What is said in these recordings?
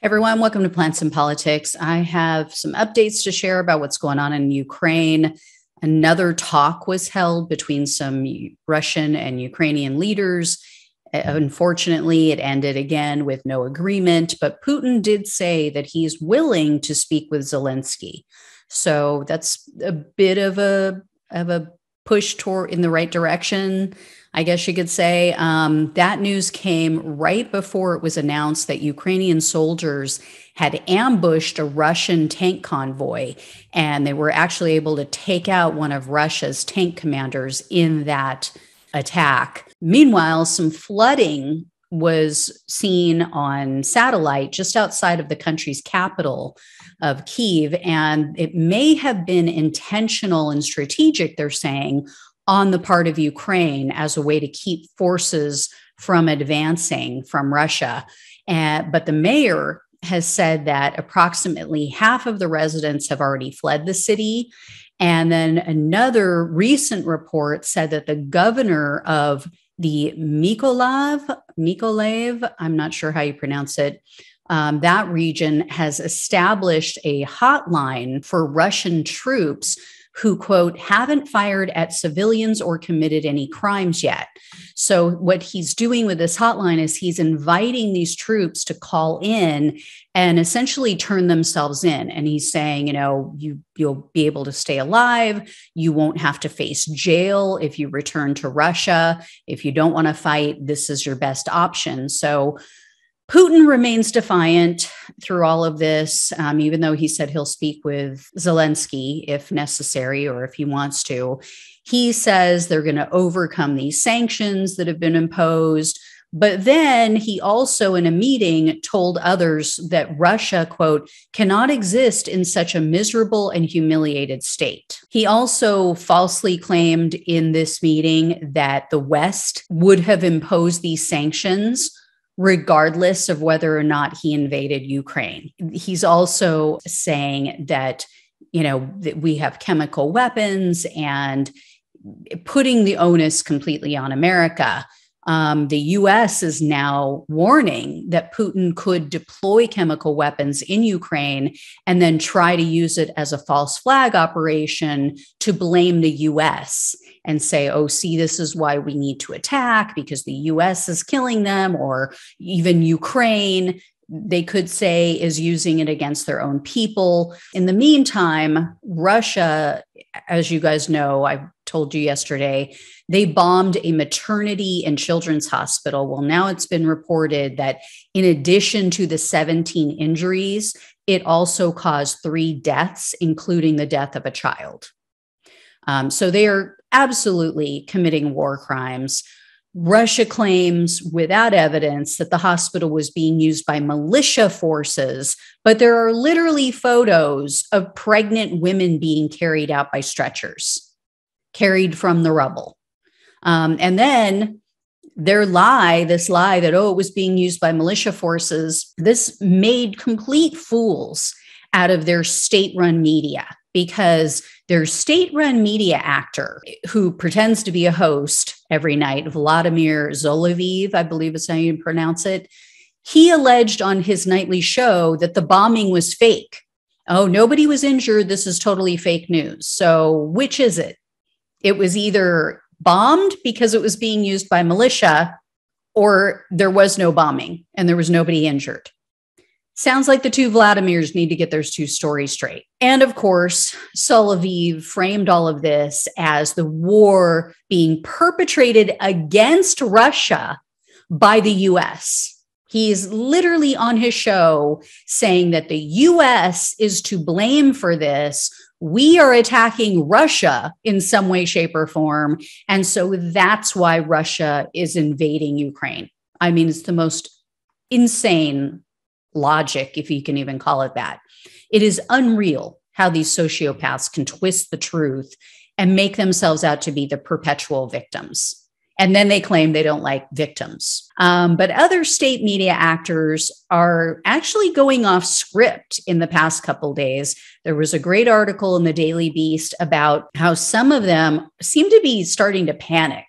everyone, welcome to Plants and Politics. I have some updates to share about what's going on in Ukraine. Another talk was held between some Russian and Ukrainian leaders. Uh, unfortunately, it ended again with no agreement, but Putin did say that he's willing to speak with Zelensky. So that's a bit of a of a push toward in the right direction. I guess you could say. Um, that news came right before it was announced that Ukrainian soldiers had ambushed a Russian tank convoy, and they were actually able to take out one of Russia's tank commanders in that attack. Meanwhile, some flooding was seen on satellite just outside of the country's capital of Kiev. And it may have been intentional and strategic, they're saying, on the part of Ukraine as a way to keep forces from advancing from Russia. But the mayor has said that approximately half of the residents have already fled the city. And then another recent report said that the governor of the Mykolaiv, Mykolaiv, I'm not sure how you pronounce it, um, that region has established a hotline for Russian troops who, quote, haven't fired at civilians or committed any crimes yet. So, what he's doing with this hotline is he's inviting these troops to call in and essentially turn themselves in. And he's saying, you know, you, you'll be able to stay alive. You won't have to face jail if you return to Russia. If you don't want to fight, this is your best option. So, Putin remains defiant through all of this, um, even though he said he'll speak with Zelensky if necessary or if he wants to. He says they're going to overcome these sanctions that have been imposed. But then he also, in a meeting, told others that Russia, quote, cannot exist in such a miserable and humiliated state. He also falsely claimed in this meeting that the West would have imposed these sanctions regardless of whether or not he invaded Ukraine. He's also saying that, you know, that we have chemical weapons and putting the onus completely on America. Um, the US is now warning that Putin could deploy chemical weapons in Ukraine and then try to use it as a false flag operation to blame the US and say, oh, see, this is why we need to attack because the US is killing them, or even Ukraine they could say is using it against their own people. In the meantime, Russia, as you guys know, I told you yesterday, they bombed a maternity and children's hospital. Well, now it's been reported that in addition to the 17 injuries, it also caused three deaths, including the death of a child. Um, so they are absolutely committing war crimes. Russia claims without evidence that the hospital was being used by militia forces, but there are literally photos of pregnant women being carried out by stretchers, carried from the rubble. Um, and then their lie, this lie that, oh, it was being used by militia forces, this made complete fools out of their state run media because their state run media actor who pretends to be a host every night, Vladimir Soloviev, I believe is how you pronounce it, he alleged on his nightly show that the bombing was fake. Oh, nobody was injured. This is totally fake news. So, which is it? It was either bombed because it was being used by militia, or there was no bombing and there was nobody injured. Sounds like the two Vladimirs need to get those two stories straight. And of course, Soloviev framed all of this as the war being perpetrated against Russia by the US. He's literally on his show saying that the US is to blame for this. We are attacking Russia in some way, shape, or form. And so that's why Russia is invading Ukraine. I mean, it's the most insane logic, if you can even call it that. It is unreal how these sociopaths can twist the truth and make themselves out to be the perpetual victims. And then they claim they don't like victims. Um, but other state media actors are actually going off script in the past couple days. There was a great article in the Daily Beast about how some of them seem to be starting to panic.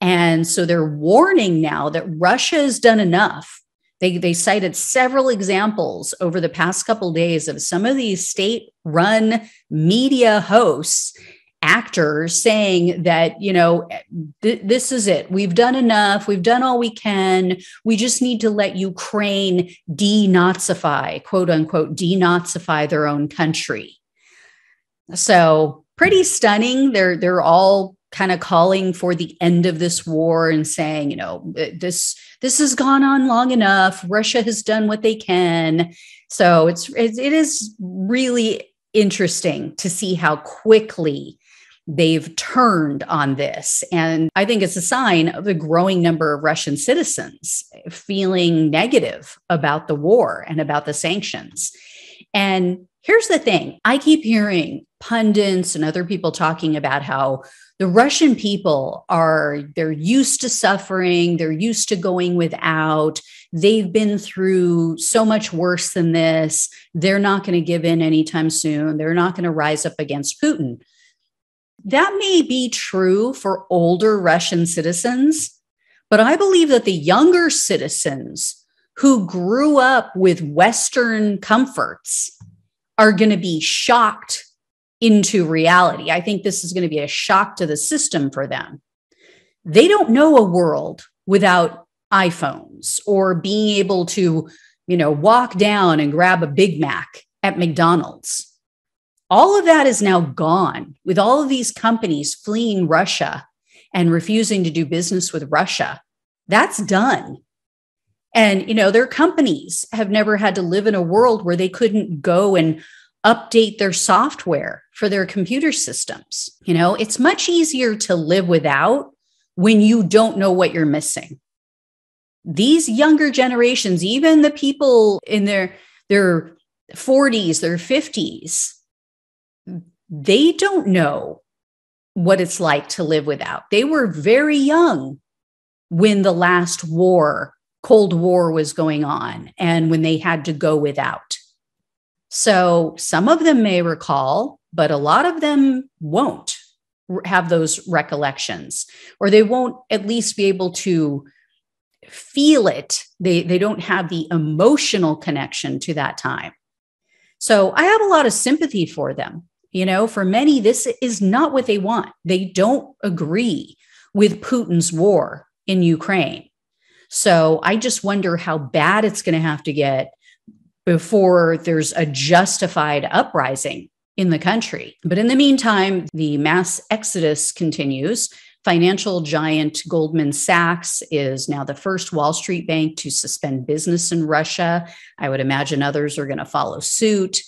And so they're warning now that Russia has done enough They, they cited several examples over the past couple days of some of these state run media hosts actors saying that you know th- this is it. We've done enough. We've done all we can. We just need to let ukraine denazify quote unquote denazify their own country. So pretty stunning. They're they're all kind of calling for the end of this war and saying you know this this has gone on long enough russia has done what they can so it's it is really interesting to see how quickly they've turned on this. And I think it's a sign of the growing number of Russian citizens feeling negative about the war and about the sanctions. And here's the thing I keep hearing pundits and other people talking about how the Russian people are, they're used to suffering, they're used to going without. They've been through so much worse than this. They're not going to give in anytime soon. They're not going to rise up against Putin. That may be true for older Russian citizens, but I believe that the younger citizens who grew up with Western comforts are going to be shocked into reality. I think this is going to be a shock to the system for them. They don't know a world without iPhones or being able to, you know, walk down and grab a Big Mac at McDonald's. All of that is now gone with all of these companies fleeing Russia and refusing to do business with Russia. That's done. And, you know, their companies have never had to live in a world where they couldn't go and update their software for their computer systems. You know, it's much easier to live without when you don't know what you're missing. These younger generations, even the people in their their 40s, their 50s, they don't know what it's like to live without. They were very young when the last war, Cold War, was going on and when they had to go without. So some of them may recall, but a lot of them won't have those recollections, or they won't at least be able to feel it. They, they don't have the emotional connection to that time. So I have a lot of sympathy for them you know, for many, this is not what they want. They don't agree with Putin's war in Ukraine. So I just wonder how bad it's going to have to get before there's a justified uprising in the country. But in the meantime, the mass exodus continues. Financial giant Goldman Sachs is now the first Wall Street bank to suspend business in Russia. I would imagine others are going to follow suit.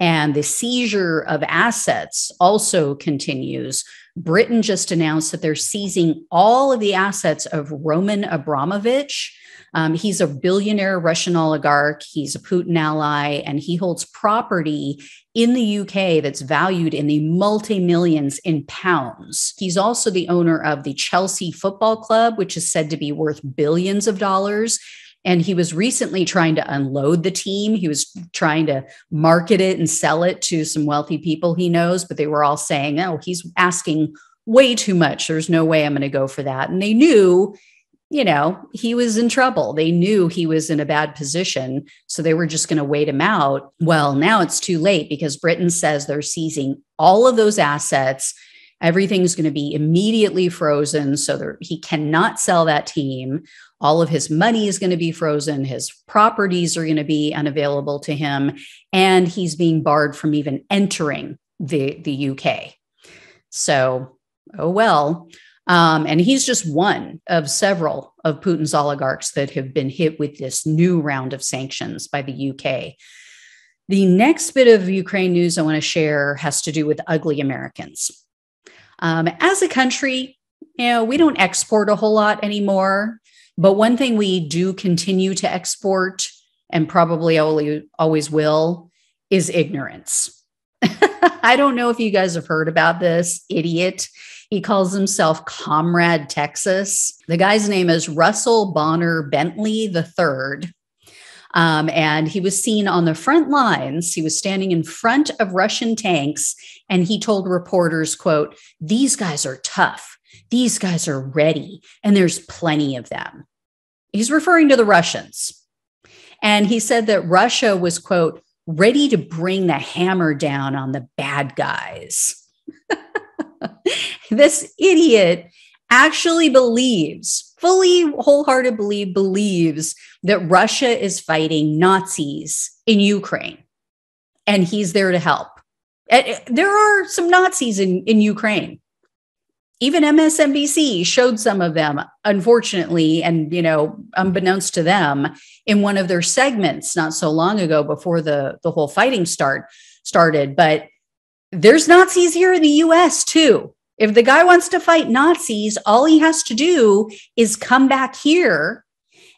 And the seizure of assets also continues. Britain just announced that they're seizing all of the assets of Roman Abramovich. Um, he's a billionaire Russian oligarch. He's a Putin ally, and he holds property in the UK that's valued in the multi millions in pounds. He's also the owner of the Chelsea Football Club, which is said to be worth billions of dollars. And he was recently trying to unload the team. He was trying to market it and sell it to some wealthy people he knows, but they were all saying, oh, he's asking way too much. There's no way I'm going to go for that. And they knew, you know, he was in trouble. They knew he was in a bad position. So they were just going to wait him out. Well, now it's too late because Britain says they're seizing all of those assets. Everything's going to be immediately frozen. So there, he cannot sell that team all of his money is going to be frozen his properties are going to be unavailable to him and he's being barred from even entering the the uk so oh well um, and he's just one of several of putin's oligarchs that have been hit with this new round of sanctions by the uk the next bit of ukraine news i want to share has to do with ugly americans um, as a country you know we don't export a whole lot anymore but one thing we do continue to export and probably always will is ignorance. I don't know if you guys have heard about this idiot. He calls himself Comrade Texas. The guy's name is Russell Bonner Bentley III. Um, and he was seen on the front lines. He was standing in front of Russian tanks, and he told reporters, "quote These guys are tough. These guys are ready, and there's plenty of them." He's referring to the Russians. And he said that Russia was, quote, ready to bring the hammer down on the bad guys. this idiot actually believes, fully wholeheartedly believes that Russia is fighting Nazis in Ukraine and he's there to help. Eh, eh, there are some Nazis in, in Ukraine. Even MSNBC showed some of them, unfortunately, and you know, unbeknownst to them, in one of their segments not so long ago before the, the whole fighting start started. But there's Nazis here in the US too. If the guy wants to fight Nazis, all he has to do is come back here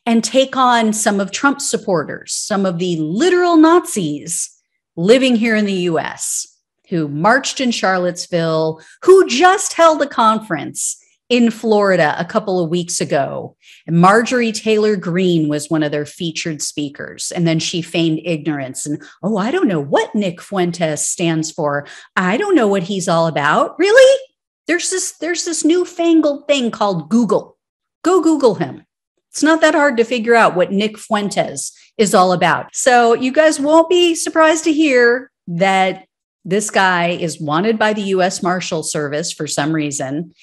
and take on some of Trump's supporters, some of the literal Nazis living here in the US who marched in Charlottesville, who just held a conference in Florida a couple of weeks ago. And Marjorie Taylor Greene was one of their featured speakers. And then she feigned ignorance and, oh, I don't know what Nick Fuentes stands for. I don't know what he's all about. Really? There's this, there's this newfangled thing called Google. Go Google him. It's not that hard to figure out what Nick Fuentes is all about. So you guys won't be surprised to hear that this guy is wanted by the US Marshal Service for some reason.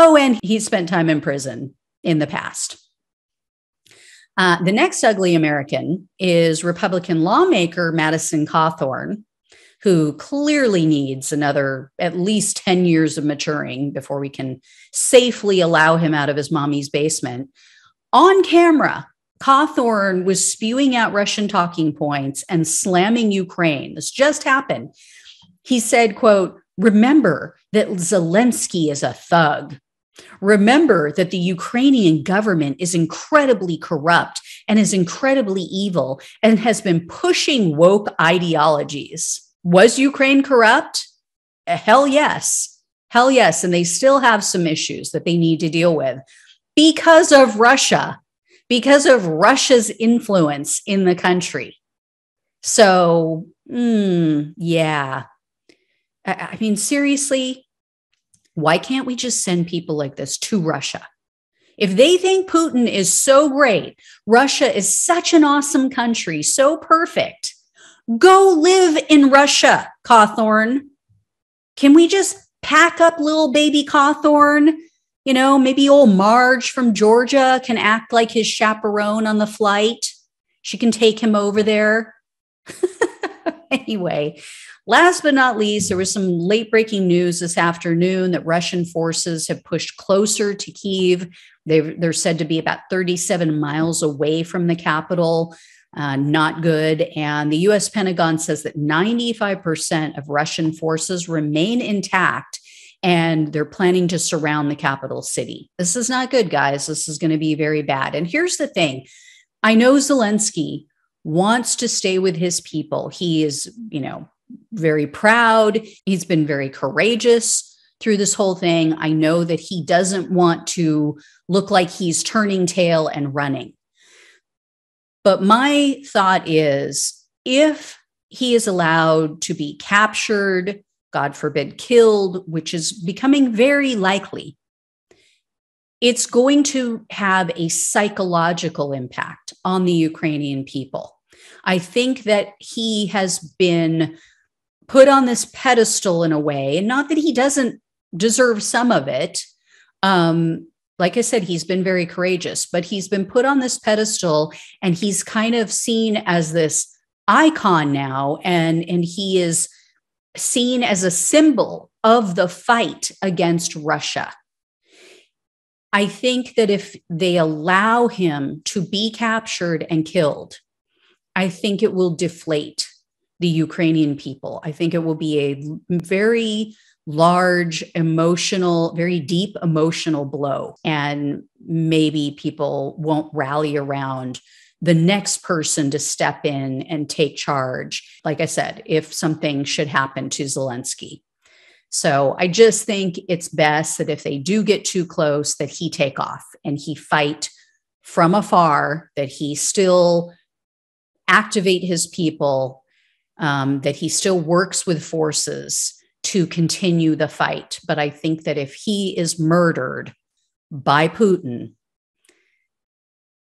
Oh, and he spent time in prison in the past. Uh, the next ugly American is Republican lawmaker Madison Cawthorn, who clearly needs another at least 10 years of maturing before we can safely allow him out of his mommy's basement. On camera, Cawthorn was spewing out Russian talking points and slamming Ukraine. This just happened. He said, quote, remember that Zelensky is a thug. Remember that the Ukrainian government is incredibly corrupt and is incredibly evil and has been pushing woke ideologies. Was Ukraine corrupt? Hell yes. Hell yes. And they still have some issues that they need to deal with because of Russia because of Russia's influence in the country. So, mm, yeah. I, I mean, seriously, why can't we just send people like this to Russia? If they think Putin is so great, Russia is such an awesome country, so perfect, go live in Russia, Cawthorn. Can we just pack up little baby Cawthorn you know, maybe old Marge from Georgia can act like his chaperone on the flight. She can take him over there. anyway, last but not least, there was some late breaking news this afternoon that Russian forces have pushed closer to Kiev. they are said to be about 37 miles away from the capital. Uh, not good. And the US Pentagon says that 95% of Russian forces remain intact and they're planning to surround the capital city. This is not good, guys. This is going to be very bad. And here's the thing I know Zelensky wants to stay with his people. He is, you know, very proud. He's been very courageous through this whole thing. I know that he doesn't want to look like he's turning tail and running. But my thought is if he is allowed to be captured, God forbid, killed, which is becoming very likely, it's going to have a psychological impact on the Ukrainian people. I think that he has been put on this pedestal in a way, and not that he doesn't deserve some of it. Um, like I said, he's been very courageous, but he's been put on this pedestal and he's kind of seen as this icon now. And, and he is seen as a symbol of the fight against Russia. I think that if they allow him to be captured and killed, I think it will deflate the Ukrainian people. I think it will be a very large emotional, very deep emotional blow. And maybe people won't rally around the next person to step in and take charge. Like I said, if something should happen to Zelensky. So I just think it's best that if they do get too close, that he take off and he fight from afar, that he still activate his people, um, that he still works with forces to continue the fight. But I think that if he is murdered by Putin,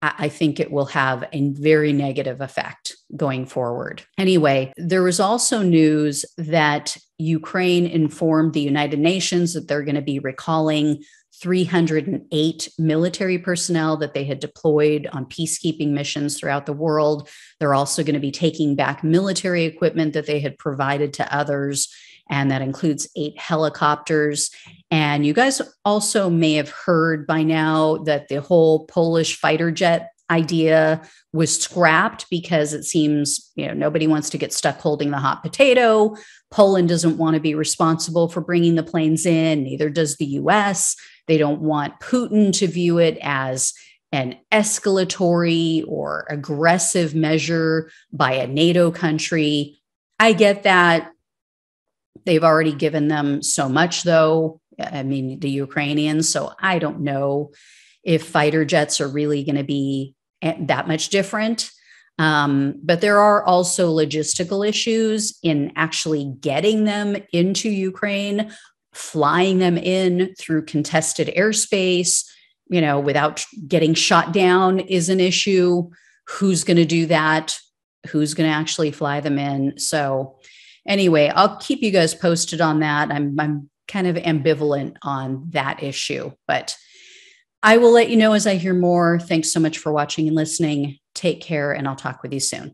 I think it will have a very negative effect going forward. Anyway, there was also news that Ukraine informed the United Nations that they're going to be recalling 308 military personnel that they had deployed on peacekeeping missions throughout the world. They're also going to be taking back military equipment that they had provided to others, and that includes eight helicopters. And you guys also may have heard by now that the whole Polish fighter jet idea was scrapped because it seems you know nobody wants to get stuck holding the hot potato poland doesn't want to be responsible for bringing the planes in neither does the us they don't want Putin to view it as an escalatory or aggressive measure by a NATO country. I get that. They've already given them so much, though. I mean, the Ukrainians. So I don't know if fighter jets are really going to be that much different. Um, but there are also logistical issues in actually getting them into Ukraine flying them in through contested airspace, you know, without getting shot down is an issue. Who's going to do that? Who's going to actually fly them in? So, anyway, I'll keep you guys posted on that. I'm, I'm kind of ambivalent on that issue, but I will let you know as I hear more. Thanks so much for watching and listening. Take care, and I'll talk with you soon.